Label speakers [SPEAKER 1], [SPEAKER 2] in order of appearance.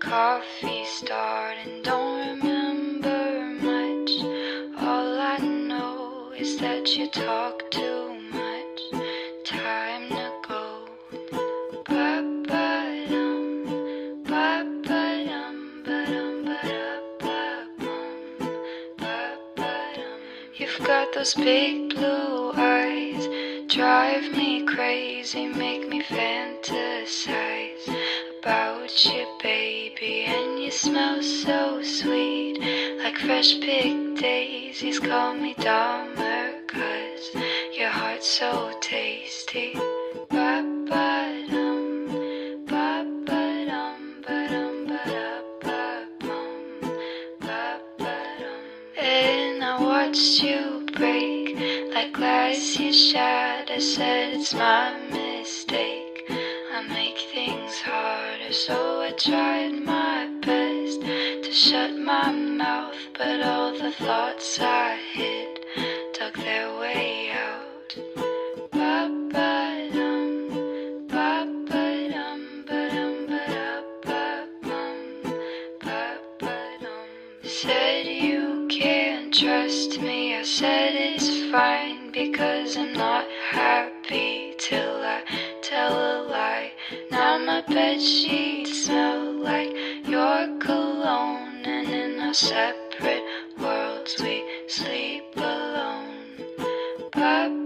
[SPEAKER 1] coffee start and don't remember much. All I know is that you talk too much. Time to go. You've got those big blue eyes, drive me crazy, make me fantasize about you, baby. And you smell so sweet, like fresh picked daisies. Call me Dahmer, cause your heart's so tasty. And I watched you break like glass you shattered. I said it's my mistake. I make so I tried my best to shut my mouth, but all the thoughts I hid dug their way out. Ba-ba-dum, ba-ba-dum, ba-dum, ba-da-ba-bum, ba-ba-dum. Said you can't trust me. I said it's fine because I'm not happy till I bed sheets smell like your cologne, and in our separate worlds we sleep alone. Pop